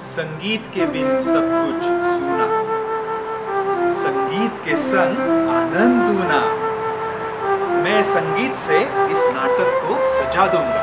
संगीत के बिन सब कुछ सुना। संगीत के संग आनंद दूना। मैं संगीत से इस नाटक को सजा दूँगा।